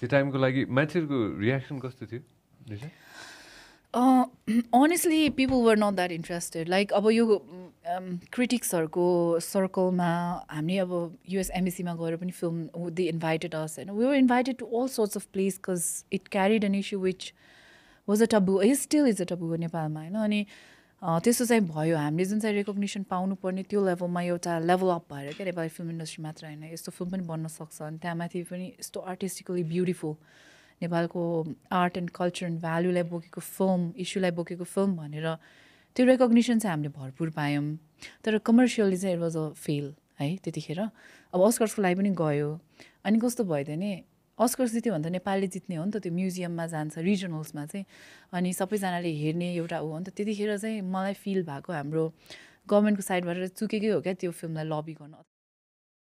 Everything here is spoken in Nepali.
त्यो टाइमको लागि मान्छेहरूको रियाक्सन कस्तो थियो? Honestly people were not that interested like अब यो क्रिटिक्सहरूको सर्कलमा हामी अब युएस एमबिसीमा गएर पनि फिल्म दे इन्भाइटेड अस होइन we were invited to all sorts of place because it carried an issue which was a taboo is still is a taboo नेपालमा होइन अनि त्यस्तो चाहिँ भयो। हामीले जुन चाहिँ रेकग्निसन पाउनुपर्ने त्यो लेभलमा एउटा लेभल अप भएर क्या नेपाली फिल्म इन्डस्ट्री मात्र होइन यस्तो फिल्म पनि बन्न सक्छ। अनि त्यहाँमाथि पनि यस्तो आर्टिस्टिकली ब्युटिफुल नेपालको आर्ट एन्ड कल्चर एन्ड भ्यालुलाई बोकेको फिल्म इस्युलाई बोकेको फिल्म भनेर त्यो रेकग्निसन चाहिँ हामीले भरपुर पायौँ। तर कमर्सियली चाहिँ इट वाज अ फेल है त्यतिखेर। अब अस्कर्सको लागि पनि गयो। अनि कस्तो भयो भने अस्कर्स जित्यो भने त नेपालले जित्ने हो नि त त्यो म्युजियममा जान्छ रिजनल्समा चाहिँ। अनि सबैजनाले हेर्ने एउटा हो नि त। त्यतिखेर चाहिँ मलाई फिल भएको हाम्रो गभर्मेन्टको साइडबाट चुकेकै हो क्या त्यो फिल्मलाई लबी गर्नु।